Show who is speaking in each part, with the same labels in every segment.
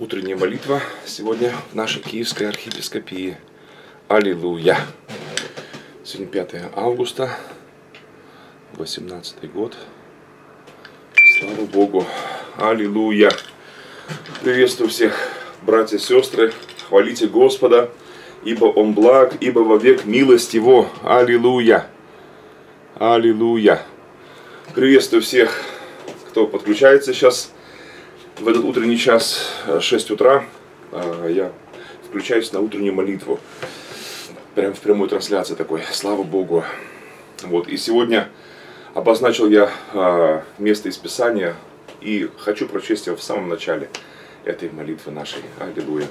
Speaker 1: Утренняя молитва сегодня в нашей Киевской архиепископии. Аллилуйя! Сегодня 5 августа, 18 год. Слава Богу! Аллилуйя! Приветствую всех, братья и сестры. Хвалите Господа, ибо Он благ, ибо вовек милость Его. Аллилуйя! Аллилуйя! Приветствую всех, кто подключается сейчас в этот утренний час, 6 утра. а, Я включаюсь на утреннюю молитву. Прям в прямой трансляции такой. Слава Богу. Вот. И сегодня обозначил я а, место из Писания и хочу прочесть его в самом начале этой молитвы нашей. Аллилуйя.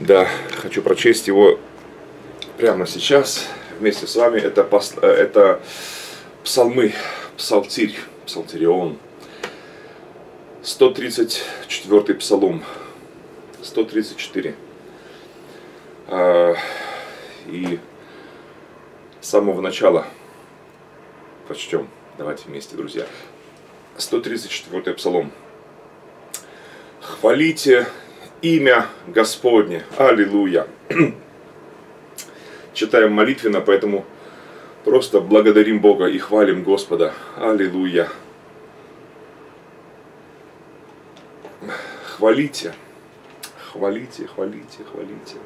Speaker 1: Да, хочу прочесть его прямо сейчас вместе с вами. Это, пос- э, это псалмы, псалтирь, псалтирион. 134 псалом. 134. А, И с самого начала прочтем. Давайте вместе, друзья. 134 псалом. Хвалите имя Господне. Аллилуйя. Читаем молитвенно, поэтому просто благодарим Бога и хвалим Господа. Аллилуйя. Хвалите, хвалите, хвалите, хвалите.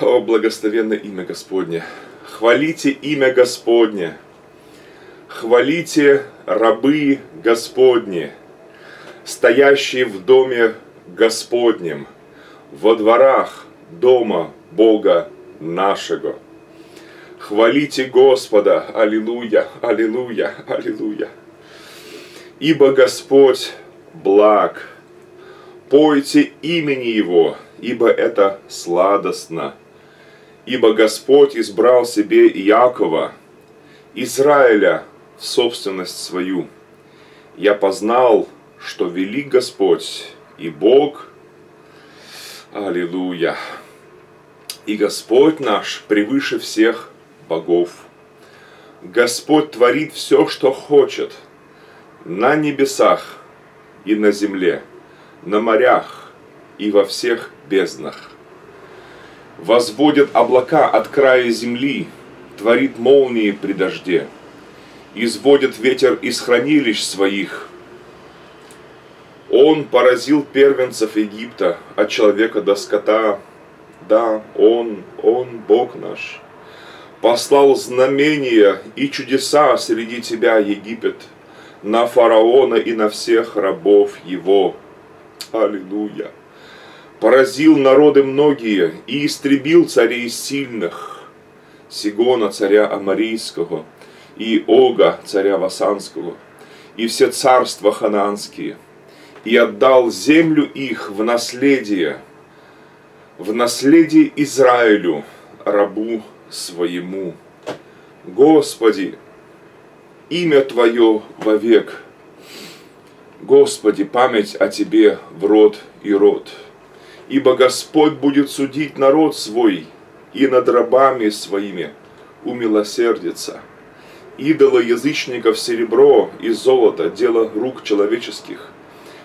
Speaker 1: О, благословенное имя Господне. Хвалите имя Господне. Хвалите рабы Господни, стоящие в доме Господнем, во дворах дома Бога нашего. Хвалите Господа, аллилуйя, аллилуйя, аллилуйя. Ибо Господь благ. Пойте имени Его, ибо это сладостно. Ибо Господь избрал себе Иакова, Израиля в собственность свою. Я познал, что велик Господь и Бог. Аллилуйя. И Господь наш превыше всех богов. Господь творит все, что хочет – на небесах и на земле, на морях и во всех безднах. Возводит облака от края земли, творит молнии при дожде, изводит ветер из хранилищ своих. Он поразил первенцев Египта, от человека до скота. Да, Он, Он, Бог наш. Послал знамения и чудеса среди тебя, Египет – на фараона и на всех рабов его. Аллилуйя. Поразил народы многие и истребил царей сильных, Сигона царя Амарийского, и Ога царя Васанского, и все царства ханаанские, и отдал землю их в наследие, в наследие Израилю, рабу своему. Господи, имя Твое вовек. Господи, память о Тебе в род и род. Ибо Господь будет судить народ свой, и над рабами своими умилосердится. Идола язычников серебро и золото, дело рук человеческих.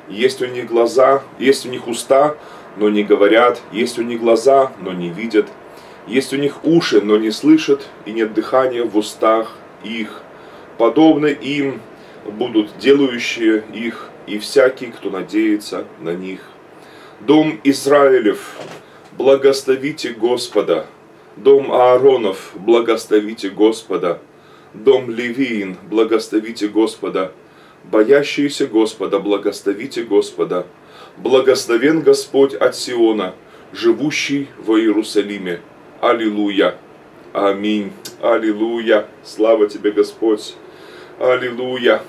Speaker 1: Есть у них глаза, есть у них уста, но не говорят, есть у них глаза, но не видят, есть у них уши, но не слышат, и нет дыхания в устах их подобно им будут делающие их и всякий, кто надеется на них. Дом Израилев, благословите Господа. Дом Ааронов, благословите Господа. Дом Левиин, благословите Господа. Боящиеся Господа, благословите Господа. Благословен Господь от Сиона, живущий во Иерусалиме. Аллилуйя. Аминь. Аллилуйя. Слава тебе, Господь. Аллилуйя.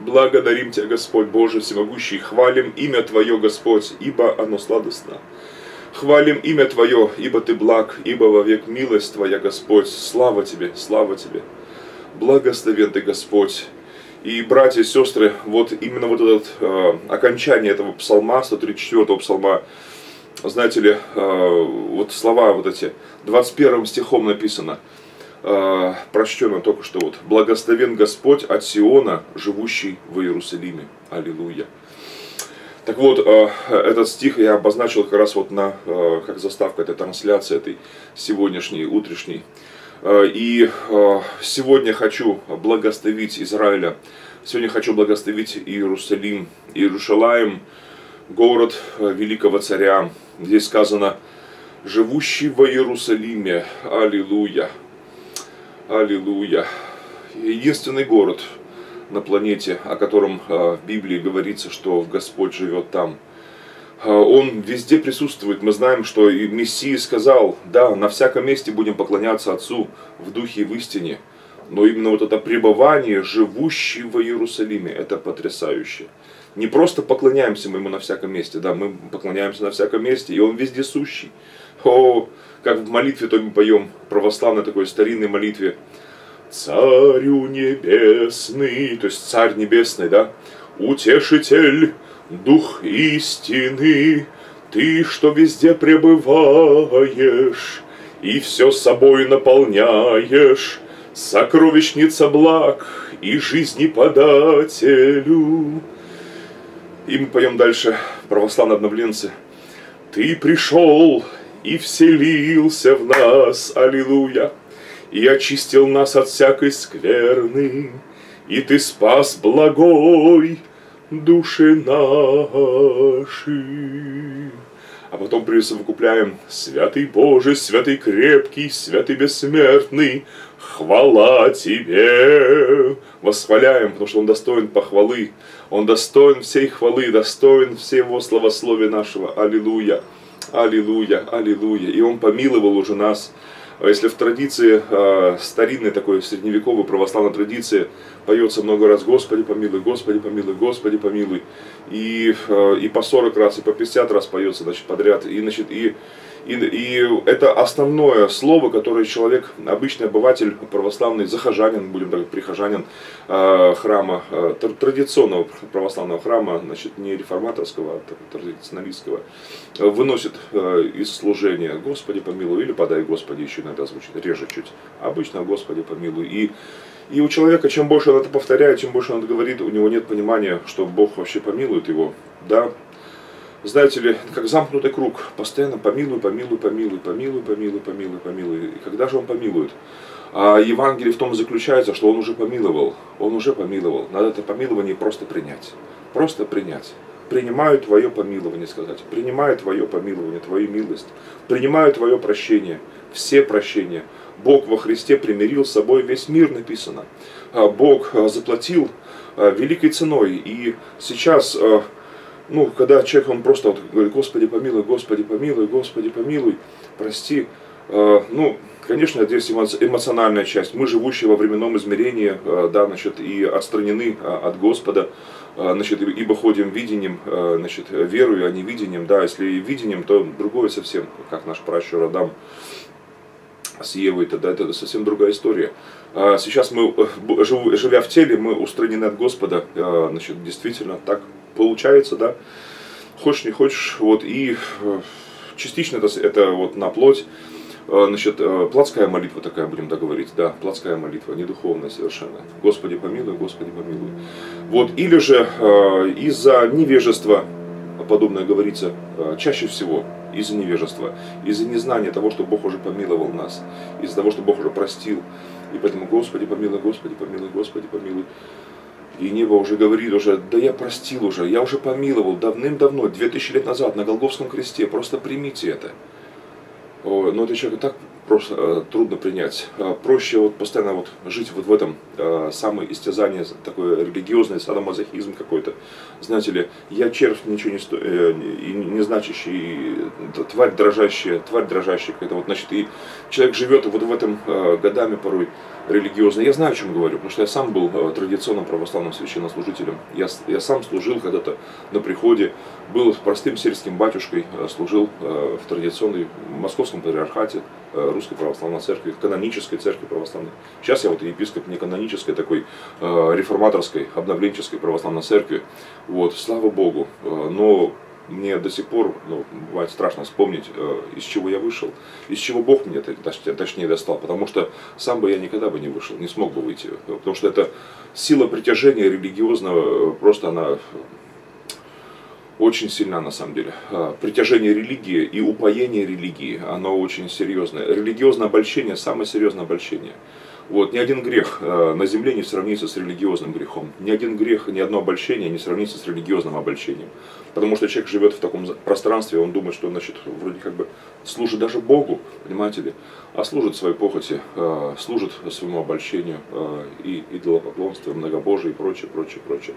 Speaker 1: Благодарим Тебя, Господь Боже Всемогущий, хвалим имя Твое, Господь, ибо оно сладостно. Хвалим имя Твое, ибо Ты благ, ибо вовек милость Твоя, Господь. Слава Тебе, слава Тебе. Благословен Ты, Господь. И, братья и сестры, вот именно вот это э, окончание этого псалма, 134 псалма, знаете ли, э, вот слова вот эти, 21 стихом написано – прочтено только что вот. «Благословен Господь от Сиона, живущий в Иерусалиме». Аллилуйя. Так вот, э, этот стих я обозначил как раз вот на, э, как заставка этой трансляции, этой сегодняшней, утрешней. Э, и сегодня хочу благословить Израиля, сегодня хочу благословить Иерусалим, Иерушалаем, город великого царя. Здесь сказано, живущий во Иерусалиме, аллилуйя, аллилуйя. Единственный город – на планете, о котором а, в Библии говорится, что Господь живет там. А, он везде присутствует. Мы знаем, что и Мессия сказал, да, на всяком месте будем поклоняться Отцу в духе и в истине. Но именно вот это пребывание, живущий в Иерусалиме, это потрясающе. Не просто поклоняемся мы ему на всяком месте, да, мы поклоняемся на всяком месте, и он везде сущий. О, как в молитве, то мы поем, православной такой старинной молитве, Царю небесный, то есть царь небесный, да, утешитель, дух истины, ты, что везде пребываешь, и все собой наполняешь, сокровищница благ и жизни подателю. И мы поем дальше, православные обновленцы. Ты пришел и вселился в нас, аллилуйя и очистил нас от всякой скверны, и ты спас благой души наши. А потом присовокупляем «Святый Боже, святый крепкий, святый бессмертный, хвала Тебе!» Восхваляем, потому что Он достоин похвалы, Он достоин всей хвалы, достоин всего славословия нашего. Аллилуйя, аллилуйя, аллилуйя. И Он помиловал уже нас, а если в традиции, э, старинной такой средневековой православной традиции поется много раз «Господи помилуй, Господи помилуй, Господи помилуй», и, э, и по 40 раз, и по 50 раз поется значит, подряд, и, значит, и и, и это основное слово, которое человек, обычный обыватель, православный, захожанин, будем так, прихожанин э, храма, э, традиционного православного храма, значит, не реформаторского, а традиционалистского, э, выносит э, из служения «Господи помилуй» или «Подай Господи» еще иногда звучит, реже чуть. Обычно «Господи помилуй». И и у человека, чем больше он это повторяет, чем больше он это говорит, у него нет понимания, что Бог вообще помилует его. Да, знаете ли, как замкнутый круг, постоянно помилуй, помилуй, помилуй, помилуй, помилуй, помилуй, помилуй. И когда же он помилует? А Евангелие в том заключается, что он уже помиловал, он уже помиловал. Надо это помилование просто принять, просто принять. Принимаю твое помилование, сказать, принимаю твое помилование, твою милость, принимаю твое прощение, все прощения. Бог во Христе примирил с собой весь мир, написано. А Бог а, заплатил а, великой ценой. И сейчас ну, когда человек, он просто вот говорит, Господи помилуй, Господи помилуй, Господи помилуй, прости, э, ну, конечно, здесь эмоциональная часть. Мы, живущие во временном измерении, э, да, значит, и отстранены э, от Господа, значит, ибо ходим видением, значит, верою, а не видением, да, если видением, то другое совсем, как наш пращур Адам с Евой, тогда это совсем другая история. Сейчас мы, живя в теле, мы устранены от Господа, значит, действительно так получается, да, хочешь не хочешь, вот, и э, частично это, это вот на плоть, э, Значит, э, плотская молитва такая, будем договорить, да, плотская молитва, не духовная совершенно. Господи помилуй, Господи помилуй. Вот, или же из-за невежества, подобное говорится, чаще всего из-за невежества, из-за незнания того, что Бог уже помиловал нас, из-за того, что Бог уже простил. И поэтому, Господи помилуй, Господи помилуй, Господи помилуй. И небо уже говорит уже, да я простил уже, я уже помиловал давным-давно, две тысячи лет назад на Голговском кресте, просто примите это. Но это человек так просто э, трудно принять. Э, проще вот постоянно вот жить вот в этом э, самое истязание, такое религиозное садомазохизм какой-то. Знаете ли, я червь ничего не сто... и не значащий, тварь дрожащая, тварь дрожащая какая-то. Вот, значит, и человек живет вот в этом годами порой религиозно. Я знаю, о чем говорю, потому что я сам был традиционным православным священнослужителем. Я, я сам служил когда-то на приходе, был простым сельским батюшкой, служил в традиционной московском патриархате, Русской Православной Церкви, канонической Церкви Православной. Сейчас я вот епископ не канонической, такой э, реформаторской, обновленческой Православной Церкви. Вот, слава Богу. Э, но мне до сих пор, ну, бывает страшно вспомнить, э, из чего я вышел, из чего Бог мне точнее достал, потому что сам бы я никогда бы не вышел, не смог бы выйти, потому что это сила притяжения религиозного, просто она очень сильна на самом деле. А, притяжение религии и упоение религии, оно очень серьезное. Религиозное обольщение – самое серьезное обольщение. Вот, ни один грех э, на земле не сравнится с религиозным грехом. Ни один грех, ни одно обольщение не сравнится с религиозным обольщением. Потому что человек живет в таком пространстве, он думает, что значит, вроде как бы служит даже Богу, понимаете ли, а служит своей похоти, э, служит своему обольщению и идолопоклонству, многобожие и прочее, прочее, прочее.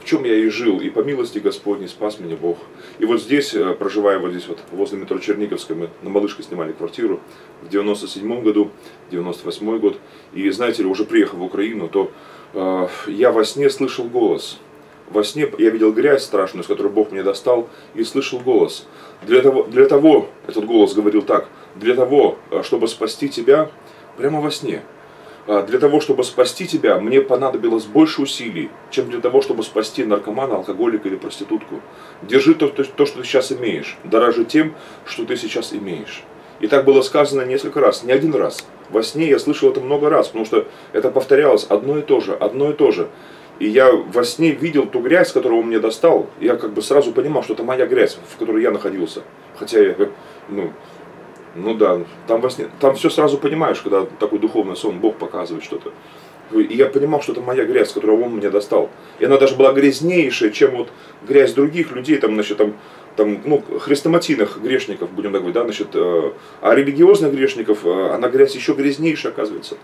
Speaker 1: В чем я и жил, и по милости Господней спас меня Бог. И вот здесь, э, проживая вот здесь вот возле метро Черниговской, мы на Малышке снимали квартиру в 97 году, 98 год, и знаете ли, уже приехав в Украину, то э, я во сне слышал голос. Во сне я видел грязь страшную, с которой Бог мне достал, и слышал голос. Для того, для того, этот голос говорил так, для того, э, чтобы спасти тебя, прямо во сне, для того, чтобы спасти тебя, мне понадобилось больше усилий, чем для того, чтобы спасти наркомана, алкоголика или проститутку. Держи то, то, то что ты сейчас имеешь, дорожи тем, что ты сейчас имеешь. И так было сказано несколько раз, не один раз. Во сне я слышал это много раз, потому что это повторялось одно и то же, одно и то же. И я во сне видел ту грязь, которую он мне достал. Я как бы сразу понимал, что это моя грязь, в которой я находился. Хотя я, ну, ну да, там во сне, там все сразу понимаешь, когда такой духовный сон, Бог показывает что-то. И я понимал, что это моя грязь, которую он мне достал. И она даже была грязнейшая, чем вот грязь других людей, там, значит, там, там, ну, хрестоматийных грешников, будем так говорить, да, значит, э, а религиозных грешников, э, она грязь еще грязнейшая, оказывается.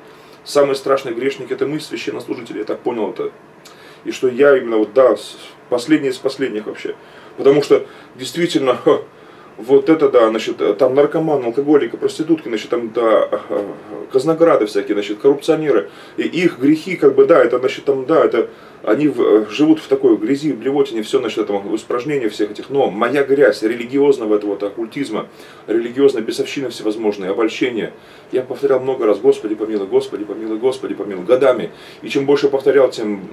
Speaker 1: Самый страшный грешник это мы, священнослужители, я так понял это. И что я именно вот, да, последний из последних вообще. Потому что действительно, вот это да, значит, там наркоман, алкоголики, проститутки, значит, там, да, казнограды всякие, значит, коррупционеры. И их грехи, как бы, да, это, значит, там, да, это, они в, живут в такой грязи, блевотине, все, значит, этом, испражнения всех этих. Но моя грязь религиозного этого вот, оккультизма, религиозной бесовщины всевозможные, обольщения, я повторял много раз, Господи помилуй, Господи помилуй, Господи помилуй, годами. И чем больше повторял, тем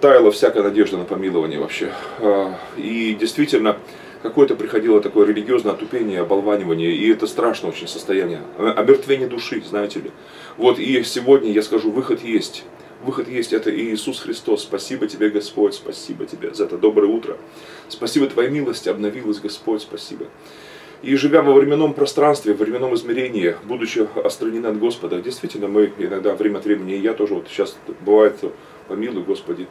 Speaker 1: таяла всякая надежда на помилование вообще. А, и действительно, какое-то приходило такое религиозное отупение, оболванивание, и это страшное очень состояние, омертвение души, знаете ли. Вот и сегодня я скажу, выход есть. Выход есть, это Иисус Христос. Спасибо тебе, Господь, спасибо тебе за это доброе утро. Спасибо Твоей милости, обновилась, Господь, спасибо. И живя во временном пространстве, в временном измерении, будучи отстранены от Господа, действительно мы иногда время от времени, и я тоже вот сейчас бывает, помилуй, Господи,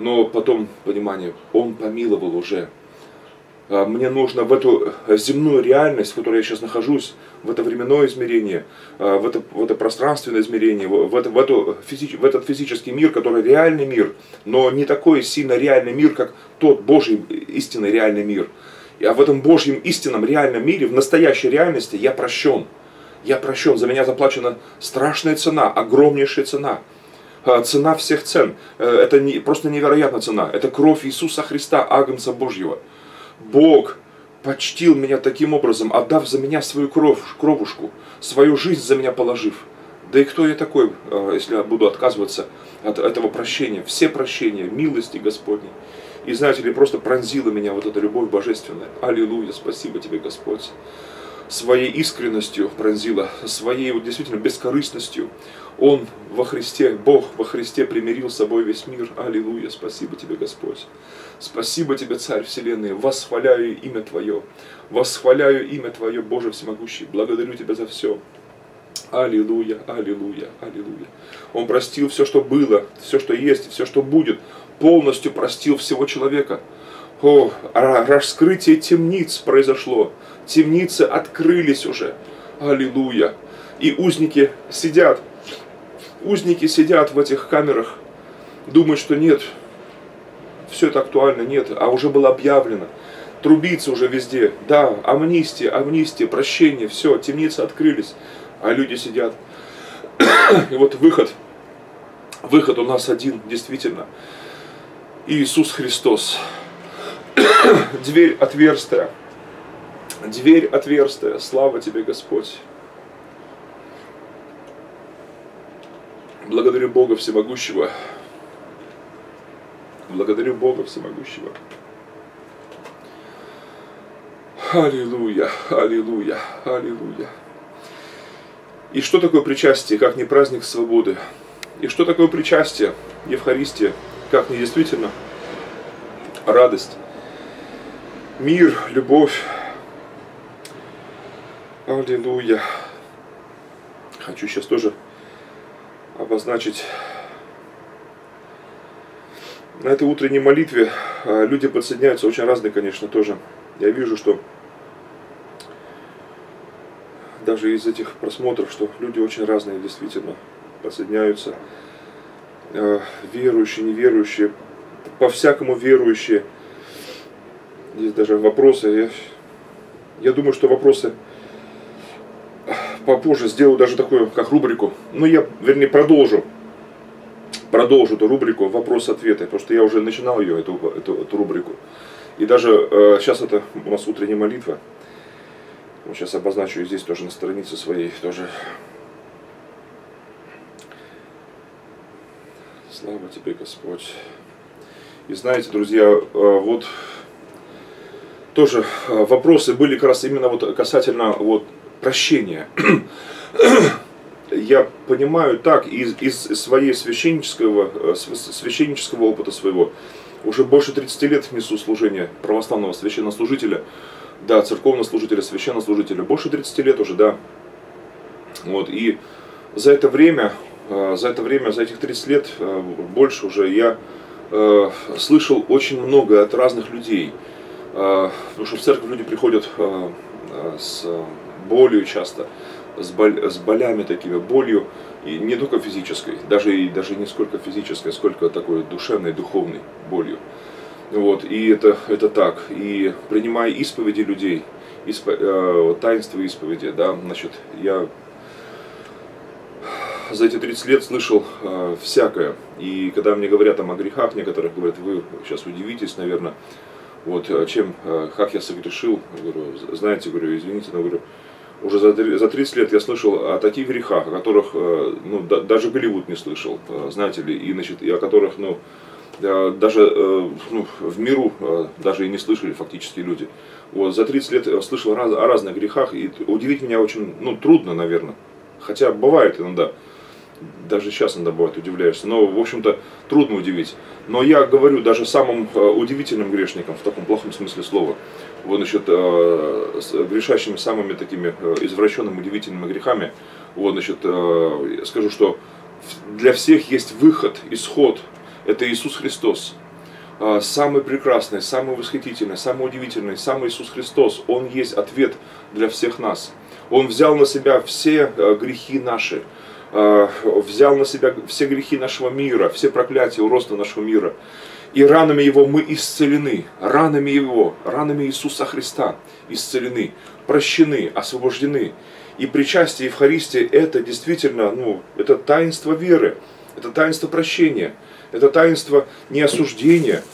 Speaker 1: но потом понимание, Он помиловал уже, мне нужно в эту э, земную реальность, в которой я сейчас нахожусь, в это временное измерение, а, в это, в это пространственное измерение, в, это, в, эту, физи, в этот физический мир, который реальный мир, но не такой сильно реальный мир, как тот Божий истинный реальный мир. А в этом Божьем истинном реальном мире, в настоящей реальности я прощен. Я прощен, за меня заплачена страшная цена, огромнейшая цена а, цена всех цен. Э, это не, просто невероятная цена. Это кровь Иисуса Христа, Агнца Божьего. Бог почтил меня таким образом, отдав за меня свою кровушку, свою жизнь за меня положив. Да и кто я такой, а, если я буду отказываться от этого прощения, все прощения, милости Господней. И знаете ли, просто пронзила меня вот эта любовь божественная. Аллилуйя, спасибо тебе, Господь. Своей искренностью пронзила, своей вот действительно бескорыстностью. Он во Христе, Бог во Христе примирил с собой весь мир. Аллилуйя, спасибо тебе, Господь. Спасибо тебе, Царь Вселенной, восхваляю имя Твое, восхваляю имя Твое, Боже Всемогущий, благодарю Тебя за все. Аллилуйя, аллилуйя, аллилуйя. Он простил все, что было, все, что есть, все, что будет, полностью простил всего человека. О, раскрытие темниц произошло, темницы открылись уже. Аллилуйя. И узники сидят, узники сидят в этих камерах, думают, что нет, все это актуально, нет, а уже было объявлено. Трубится уже везде, да, амнистия, амнистия, прощение, все, темницы открылись, а люди сидят. И вот выход, выход у нас один, действительно. Иисус Христос. Дверь отверстая. Дверь отверстая. Слава тебе, Господь. Благодарю Бога Всемогущего. Благодарю Бога Всемогущего. Аллилуйя, аллилуйя, аллилуйя. И что такое причастие, как не праздник свободы? И что такое причастие, Евхаристия, как не действительно радость, мир, любовь? Аллилуйя. Хочу сейчас тоже обозначить на этой утренней молитве а, люди подсоединяются очень разные, конечно, тоже. Я вижу, что даже из этих просмотров, что люди очень разные действительно подсоединяются. А, верующие, неверующие, по-всякому верующие. Здесь даже вопросы. Я, я думаю, что вопросы попозже сделаю даже такую, как рубрику. Ну, я, вернее, продолжу продолжу эту рубрику вопрос-ответы, потому что я уже начинал ее, эту, эту, эту рубрику. И даже э, сейчас это у нас утренняя молитва. Сейчас обозначу ее здесь тоже на странице своей тоже. Слава тебе, Господь. И знаете, друзья, э, вот тоже э, вопросы были как раз именно вот касательно вот прощения я понимаю так из, из своей священнического, э, священнического опыта своего, уже больше 30 лет несу служение православного священнослужителя, да, церковного служителя, священнослужителя, больше 30 лет уже, да. Вот, и за это время, э, за это время, за этих 30 лет, э, больше уже, я слышал очень много от разных людей. Потому что в церковь люди приходят с болью часто с, боль, с болями такими, болью, и не только физической, даже, и, даже не сколько физической, сколько такой душевной, духовной болью. Вот, и это, это так. И принимая исповеди людей, исп, э, таинство исповеди, да, значит, я за эти 30 лет слышал э, всякое. И когда мне говорят там о грехах некоторых, говорят, вы сейчас удивитесь, наверное, вот э, чем, э, как я согрешил, говорю, знаете, говорю, извините, но говорю, уже за, за 30 лет я слышал о таких грехах, о которых э, ну, да, даже Голливуд не слышал, э, знаете ли, и, значит, и о которых ну, э, даже ну, в миру даже и не слышали фактически люди. Вот, за 30 лет слышал о разных грехах, и удивить меня очень ну, трудно, наверное. Хотя бывает иногда даже сейчас иногда бывает удивляешься, но, в общем-то, трудно удивить. Но я говорю даже самым э, удивительным грешникам, в таком плохом смысле слова, вот, значит, э, грешащими самыми такими э, извращенными, удивительными грехами, вот, значит, скажу, что для всех есть выход, исход, это Иисус Христос. Самый прекрасный, самый восхитительный, самый удивительный, самый Иисус Христос, Он есть ответ для всех нас. Он взял на себя все грехи наши, взял на себя все грехи нашего мира, все проклятия, уродства нашего мира. И ранами Его мы исцелены, ранами Его, ранами Иисуса Христа исцелены, прощены, освобождены. И причастие Евхаристии это действительно, ну, это таинство веры, это таинство прощения, это таинство не осуждения.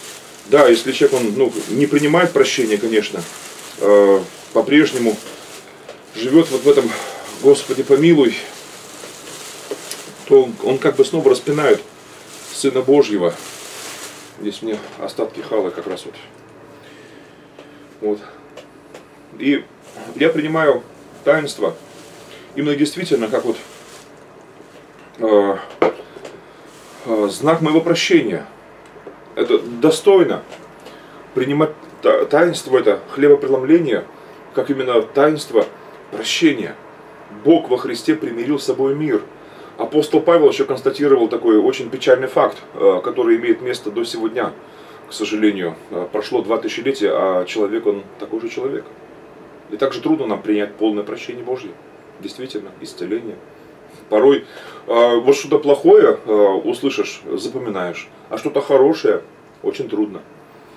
Speaker 1: Да, если человек он, ну, не принимает прощения, конечно, э, по-прежнему живет вот в этом Господи помилуй, то он, он как бы снова распинает Сына Божьего. Здесь мне остатки хала как раз вот. Вот. И я принимаю таинство именно действительно как вот э, э, знак моего прощения. Это достойно принимать таинство это хлебопреломление, как именно таинство прощения. Бог во Христе примирил с собой мир – Апостол Павел еще констатировал такой очень печальный факт, э, который имеет место до сегодня, к сожалению. Э, прошло два тысячелетия, а человек, он такой же человек. И также трудно нам принять полное прощение Божье. Действительно, исцеление. Порой э, вот что-то плохое услышишь, запоминаешь, а что-то хорошее очень трудно.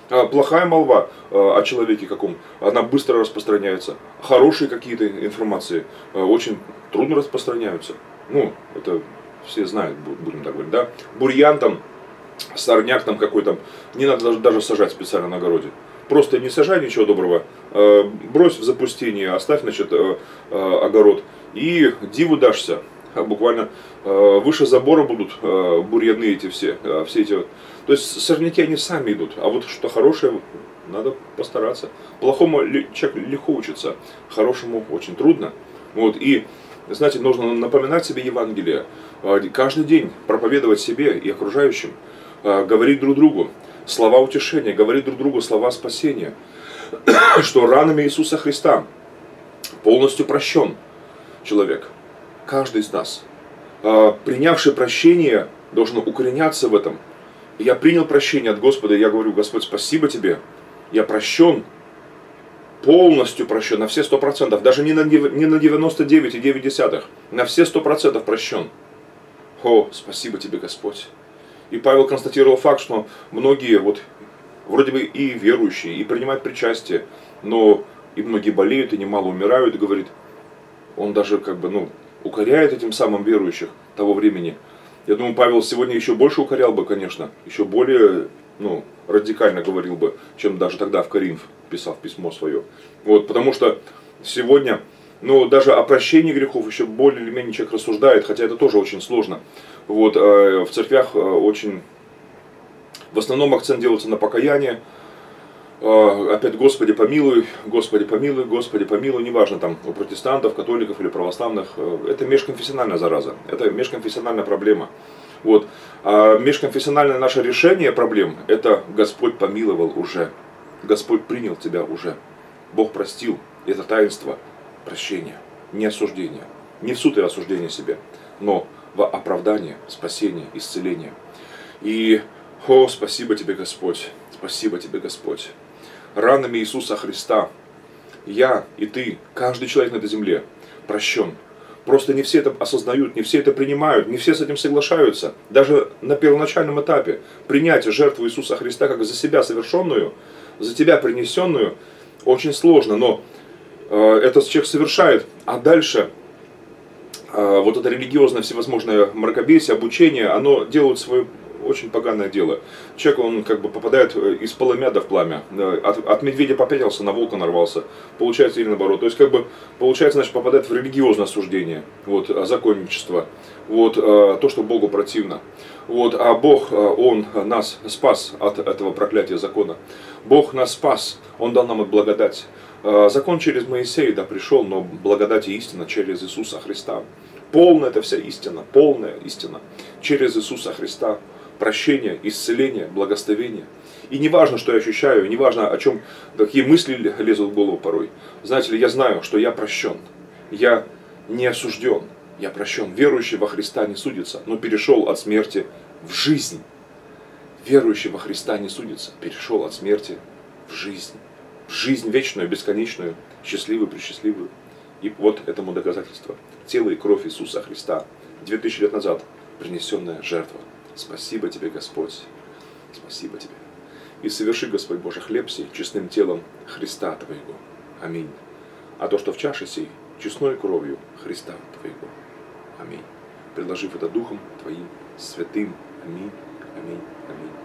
Speaker 1: Плохая молва о человеке каком, она быстро распространяется. Хорошие какие-то информации очень трудно распространяются. Ну, это все знают, будем так говорить, да. Бурьян там, сорняк там какой-то, не надо даже, даже сажать специально на огороде. Просто не сажай ничего доброго, э, брось в запустение, оставь, значит, э, э, огород и диву дашься. А буквально выше забора будут бурьяны эти все, все эти. То есть сорняки они сами идут, а вот что хорошее надо постараться. Плохому человеку легко учиться, хорошему очень трудно. Вот, и, знаете, нужно напоминать себе Евангелие, а, каждый день проповедовать себе и окружающим, а, говорить друг другу слова утешения, говорить друг другу слова спасения, что ранами Иисуса Христа полностью прощен человек, каждый из нас. А, принявший прощение должен укореняться в этом. Я принял прощение от Господа, я говорю, Господь, спасибо тебе, я прощен, полностью прощен, на все сто процентов, даже не на, не на 99,9, на все сто процентов прощен. О, спасибо тебе, Господь. И Павел констатировал факт, что многие вот вроде бы и верующие, и принимают причастие, но и многие болеют, и немало умирают, говорит, он даже как бы, ну, укоряет этим самым верующих того времени. Я думаю, Павел сегодня еще больше укорял бы, конечно, еще более, ну, радикально говорил бы, чем даже тогда в Коринф писал письмо свое. Вот, потому что сегодня, ну, даже о прощении грехов еще более или менее человек рассуждает, хотя это тоже очень сложно. Вот, э, в церквях э, очень, в основном акцент делается на покаяние, э, опять Господи помилуй, Господи помилуй, Господи помилуй, неважно там у протестантов, католиков или православных, это межконфессиональная зараза, это межконфессиональная проблема. Вот. А межконфессиональное наше решение проблем, это Господь помиловал уже, Господь принял тебя уже, Бог простил, это таинство прощения, не осуждения, не в суд и осуждение себе, но в оправдание, спасение, исцеление. И, о, спасибо тебе, Господь, спасибо тебе, Господь. Ранами Иисуса Христа я и ты, каждый человек на этой земле прощен. Просто не все это осознают, не все это принимают, не все с этим соглашаются. Даже на первоначальном этапе принятие жертвы Иисуса Христа как за себя совершенную, за тебя принесенную, очень сложно, но э, этот человек совершает, а дальше а, вот это религиозное всевозможное мракобесие, обучение, оно делает свое очень поганое дело. Человек, он как бы попадает э, из полымяда в пламя. От, от медведя попятился, на волка нарвался. Получается или наоборот. То есть, как бы, получается, значит, попадает в религиозное осуждение, вот, законничество, вот, а, то, что Богу противно. Вот, а Бог, а, Он нас спас от этого проклятия закона. Бог нас спас, Он дал нам благодать. Закон через Моисея, да, пришел, но благодать и истина через Иисуса Христа. Полная это вся истина, полная истина. Через Иисуса Христа. Прощение, исцеление, благословение. И не важно, что я ощущаю, не важно, о чем, какие мысли лезут в голову порой. Знаете ли, я знаю, что я прощен. Я не осужден. Я прощен. Верующий во Христа не судится, но перешел от смерти в жизнь. Верующий во Христа не судится, перешел от смерти в жизнь. В жизнь вечную, бесконечную, счастливую, пресчастливую. И вот этому доказательство. Тело и кровь Иисуса Христа. 2000 лет назад принесенная жертва. Спасибо тебе, Господь. Спасибо тебе. И соверши, Господь Боже, хлеб сей честным телом Христа Твоего. Аминь. А то, что в чаше сей, честной кровью Христа Твоего. Аминь. Предложив это Духом Твоим святым. Аминь. Аминь. Аминь.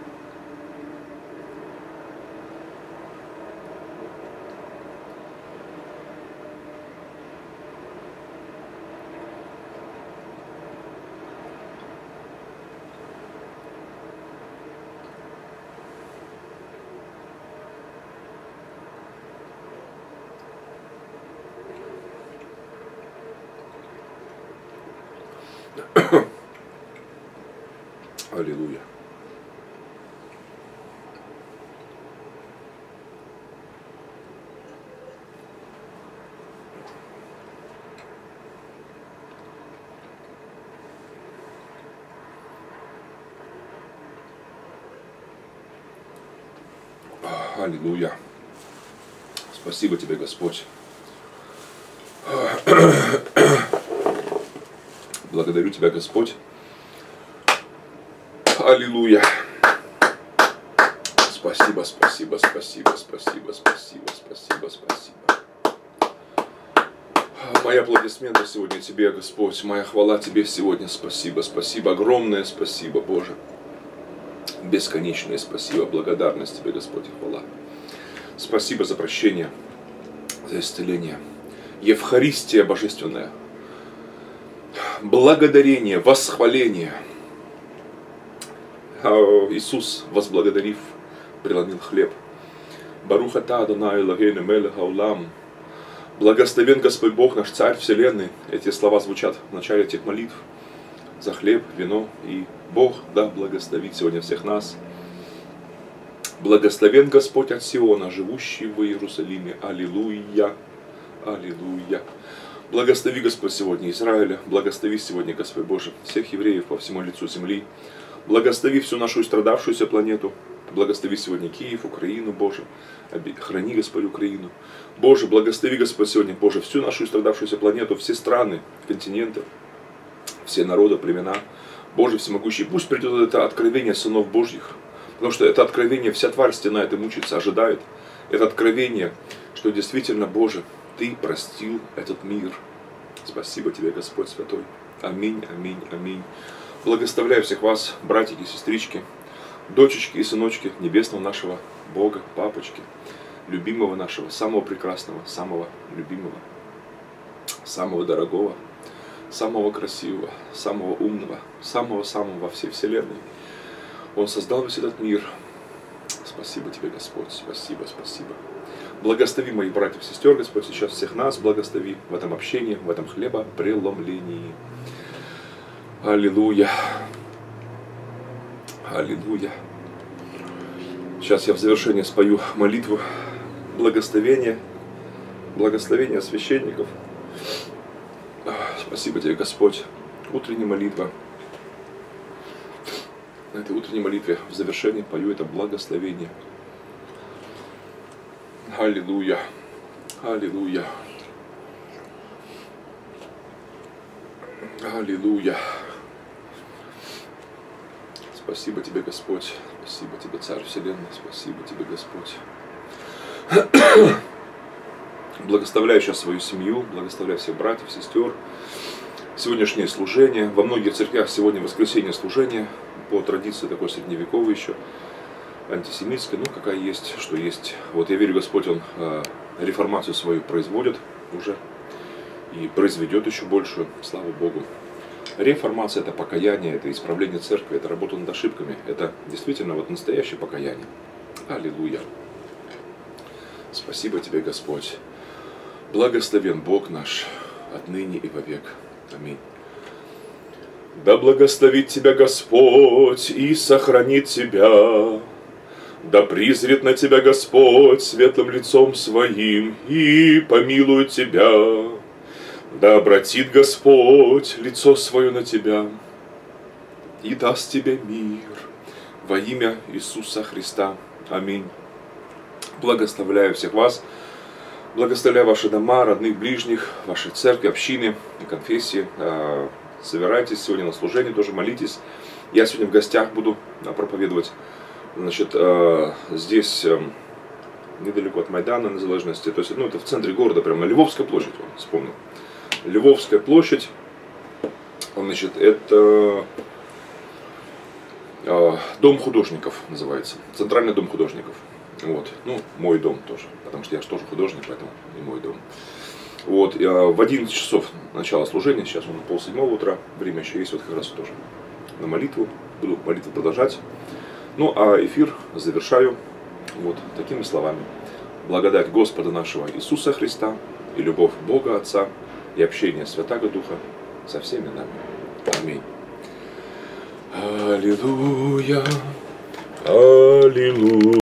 Speaker 1: Аллилуйя. Аллилуйя. Спасибо тебе, Господь. Благодарю Тебя, Господь. Аллилуйя. Спасибо, спасибо, спасибо, спасибо, спасибо, спасибо, спасибо. Мои аплодисменты сегодня Тебе, Господь. Моя хвала Тебе сегодня. Спасибо, спасибо. Огромное спасибо, Боже. Бесконечное спасибо. Благодарность Тебе, Господь, и хвала. Спасибо за прощение, за исцеление. Евхаристия божественная – благодарение, восхваление. Иисус, возблагодарив, преломил хлеб. Баруха та Адонай Лагейну Мелеха Улам. Благословен Господь Бог наш Царь Вселенной. Эти слова звучат в начале этих молитв. За хлеб, вино и Бог да благословит сегодня всех нас. Благословен Господь от Сиона, живущий в Иерусалиме. Аллилуйя. Аллилуйя. Благослови Господь сегодня Израиля, благослови сегодня Господь Боже всех евреев по всему лицу земли. Благослови всю нашу истрадавшуюся планету, Благослови сегодня Киев, Украину, Боже. Храни, Господь, Украину. Боже, благослови, Господь, сегодня, Боже, всю нашу истрадавшуюся планету, все страны, континенты, все народы, племена. Боже всемогущий, пусть придет это откровение сынов Божьих. Потому что это откровение, вся тварь стена это мучится, ожидает. Это откровение, что действительно, Боже, Ты простил этот мир. Спасибо Тебе, Господь Святой. Аминь, аминь, аминь. Благословляю всех вас, братья и сестрички, дочечки и сыночки небесного нашего Бога, папочки, любимого нашего, самого прекрасного, самого любимого, самого дорогого, самого красивого, самого умного, самого-самого во всей вселенной. Он создал весь этот мир. Спасибо тебе, Господь, спасибо, спасибо. Благослови моих братьев и сестер, Господь, сейчас всех нас благослови в этом общении, в этом хлеба преломлении. Аллилуйя. Аллилуйя. Сейчас я в завершение спою молитву благословения, благословения священников. Спасибо тебе, Господь. Утренняя молитва. На этой утренней молитве в завершении пою это благословение. Аллилуйя. Аллилуйя. Аллилуйя. Спасибо тебе, Господь. Спасибо тебе, Царь Вселенной. Спасибо тебе, Господь. Благословляю сейчас свою семью, благословляю всех братьев, сестер. Сегодняшнее служение. Во многих церквях сегодня воскресенье служение. По традиции такой средневековой еще. Антисемитской, ну какая есть, что есть. Вот я верю, Господь, Он э, реформацию свою производит уже. И произведет еще большую. Слава Богу. Реформация – это покаяние, это исправление церкви, это работа над ошибками. Это действительно вот настоящее покаяние. Аллилуйя. Спасибо тебе, Господь. Благословен Бог наш отныне и вовек. Аминь. Да благословит тебя Господь и сохранит тебя. Да призрит на тебя Господь светлым лицом своим и помилует тебя. Да обратит Господь лицо свое на тебя и даст тебе мир во имя Иисуса Христа. Аминь. Благословляю всех вас. Благословляю ваши дома, родных, ближних, ваши церкви, общины и конфессии. А, собирайтесь сегодня на служение, тоже молитесь. Я сегодня в гостях буду а, проповедовать. Значит, а, здесь недалеко от Майдана Незалежности, то есть, ну, это в центре города, прямо на Львовской площадь, он вспомнил. Львовская площадь, значит, это э, дом художников называется, центральный дом художников. Вот, ну, мой дом тоже, потому что я же тоже художник, поэтому и мой дом. Вот, э, в 11 часов начало служения, сейчас он пол седьмого утра, время еще есть, вот как раз тоже на молитву, буду молитву продолжать. Ну, а эфир завершаю вот такими словами. Благодать Господа нашего Иисуса Христа и любовь Бога Отца и общение Святаго Духа со всеми нами. Аминь. Аллилуйя, Аллилуйя.